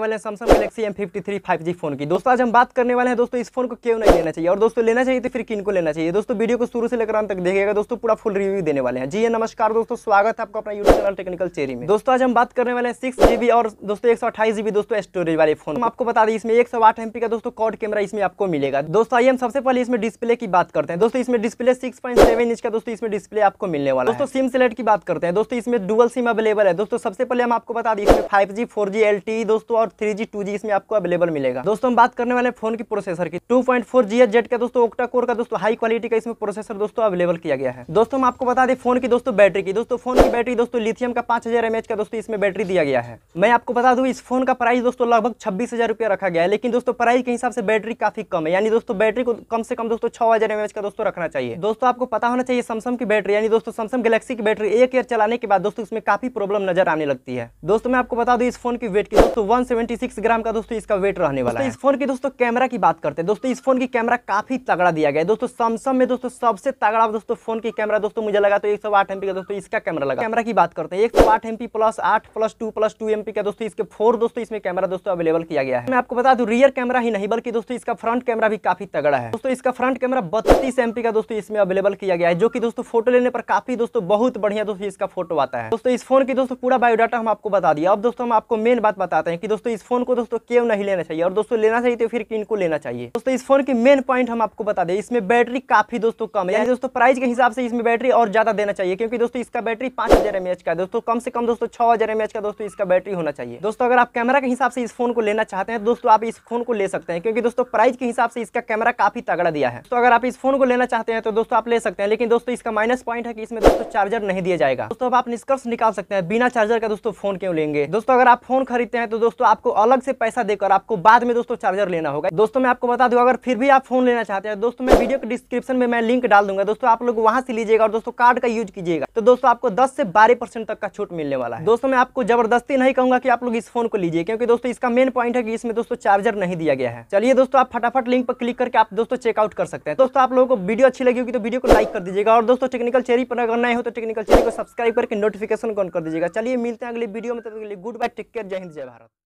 वाले Samsung Galaxy M fifty three five G phone की। दोस्तों, आज हम बात करने वाले हैं, दोस्तों, इस फ़ोन को क्यों नहीं लेना चाहिए? और दोस्तों, लेना चाहिए तो फिर किन को लेना चाहिए? दोस्तों, वीडियो को शुरू से लेकर अंत तक देखिएगा। दोस्तों, पूरा फुल रिव्यू देने वाले हैं। जी, ये नमस्कार, दोस्तों, स्वागत है आपका अपना यूट्यूब चैनल टेक्निकल चेरी में। दोस्तों, आज हम बात करने वाले हैं सिक्स जीबी और, दोस्तों, एक सौ अट्ठाईस जीबी दोस्तों स्टोरेज वाले फ़ोन आपको बता दें, इसमें एक सौ आठ एमपी का, दोस्तों कॉड कैमरा इसमें आपको मिलेगा। दोस्तों, आइए हम सबसे पहले इसमें डिस्प्ले की बात करते हैं। दोस्तों, इसमें display six point seven inch का, दोस्तों, इसमें डिस्प्ले आपको मिलने वाला दोस्तों सिम सेलेक्ट की बात करते हैं। दोस्तों, इसमें डुअल सिम अवेलेबल है। दोस्तों, सबसे पहले हम आपको बता दें, इसमें five G four G L T दोस्तों और थ्री जी टू जी इसमें आपको अवेलेबल मिलेगा। दोस्तों, हम बात करने वाले फ़ोन की प्रोसेसर की। टू पॉइंट फोर जी जेट का, दोस्तों ओक्टा कोर का, दोस्तों हाई क्वालिटी का इसमें प्रोसेसर दोस्तों अवेलेबल किया गया है। दोस्तों, हम आपको बता दें फ़ोन की, दोस्तों बैटरी की। दोस्तों फ़ोन की बैटरी दोस्तों लिथियम का पाँच हज़ार का, दोस्तों, इसमें बैटरी दिया गया है। मैं आपको बता दूँ, इस फ़ोन का प्राइस दोस्तों, लगभग छब्बीस हज़ार रुपया रखा गया है, लेकिन, दोस्तों प्राइस के हिसाब से बैटरी काफ़ी कम है। यानी, दोस्तों बैटरी को कम से कम, दोस्तों, छह हज़ार एमएच का, दोस्तों, रखना चाहिए। दोस्तों, आपको पता होना चाहिए सैमसंग की बैटरी यानी, दोस्तों सैमसंग गैलेक्सी की बैटरी एक ईयर चलाने के बाद, दोस्तों, इसमें काफ़ी प्रॉब्लम नज़र आने लगती है। दोस्तों, मैं आपको बता दूँ, इस फ़ोन की वेट की, दोस्तों 176 ग्राम का दोस्तों इसका वेट रहने वाला है। इस फ़ोन की दोस्तों कैमरा की बात करते हैं। दोस्तों इस फ़ोन की कैमरा काफ़ी तगड़ा दिया गया है। दोस्तों सैमसंग में दोस्तों सबसे तगड़ा दोस्तों फ़ोन की कैमरा दोस्तों मुझे लगा तो एक सौ आठ एमपी का दोस्तों इसका कैमरा लगा। कैमरा की बात करते हैं। एक सौ आठ एमपी प्लस आठ plus two plus two MP का दोस्तों इसके फोर दोस्तों इसमें कैमरा दोस्तों अवेलेबल किया गया है। मैं आपको बता दूँ रियर कैमरा ही नहीं बल्कि दोस्तों इसका फ्रंट कैमरा भी काफ़ी तगड़ा है। दोस्तों इसका फ्रंट कैमरा बत्तीस एमपी का दोस्तों इसमें अवेलेबल किया गया है जो कि दोस्तों फ़ोटो लेने पर काफ़ी दोस्तों बहुत बढ़िया दोस्तों इसका फ़ोटो आता है। दोस्तों इस फ़ोन की दोस्तों पूरा बायोडाटा हम आपको बता दिया। अब दोस्तों हम आपको मेन बात बताते हैं कि दोस्तों इस फ़ोन को दोस्तों क्यों नहीं लेना चाहिए। और दोस्तों, लेना चाहिए तो फिर किन को लेना चाहिए? दोस्तों, इस फ़ोन की मेन पॉइंट हम आपको बता दें, इसमें बैटरी काफ़ी दोस्तों कम है। यानी दोस्तों प्राइस के हिसाब से इसमें बैटरी और ज़्यादा देना चाहिए, क्योंकि दोस्तों, इसका बैटरी पाँच हज़ार एमएच का दोस्तों, कम से कम दोस्तों, छह हज़ार एमएच का दोस्तों, इसका बैटरी होना चाहिए। दोस्तों, अगर आप कैमरा के हिसाब से इस फ़ोन को लेना चाहते हैं, दोस्तों, आप इस फ़ोन को ले सकते हैं, क्योंकि दोस्तों प्राइस के हिसाब से इसका कैमरा काफ़ी तगड़ा दिया है। तो अगर आप इस फ़ोन को लेना चाहते हैं तो दोस्तों, आप ले सकते हैं, लेकिन दोस्तों, इसका माइनस पॉइंट है कि इसमें दोस्तों चार्जर नहीं दिया जाएगा। दोस्तों आप निष्कर्ष निकाल सकते हैं, बिना चार्जर का दोस्तों, फ़ोन क्यों लेंगे? दोस्तों, अगर आप फ़ोन खरीदते हैं तो दोस्तों आपको अलग से पैसा देकर आपको बाद में दोस्तों चार्जर लेना होगा। दोस्तों, मैं आपको बता दूँ, अगर फिर भी आप फ़ोन लेना चाहते हैं, दोस्तों, मैं वीडियो के डिस्क्रिप्शन में मैं लिंक डाल दूँगा। दोस्तों, आप लोग वहाँ से लीजिएगा और दोस्तों कार्ड का यूज़ कीजिएगा। तो दोस्तों, आपको 10 से 12 परसेंट तक का छूट मिलने वाला है। दोस्तों, मैं आपको ज़बरदस्ती नहीं कहूँगा कि आप लोग इस फ़ोन को लीजिए, क्योंकि दोस्तों, इसका मेन पॉइंट है कि इसमें दोस्तों चार्जर नहीं दिया गया है। चलिए दोस्तों, आप फटाफट लिंक पर क्लिक करके आप दोस्तों चेकआउट कर सकते हैं। दोस्तों, आप लोगों को वीडियो अच्छी लगी होगी तो वीडियो को लाइक कर दीजिएगा और दोस्तों टेक्निकल चेरी पर अगर नए हो तो टेक्निकल चेरी को सब्सक्राइब करके नोटिफिकेशन ऑन कर दीजिएगा। चलिए, मिलते हैं अगले वीडियो में, तब तक के लिए गुड बाय टेक केयर जय हिंद, जय भारत।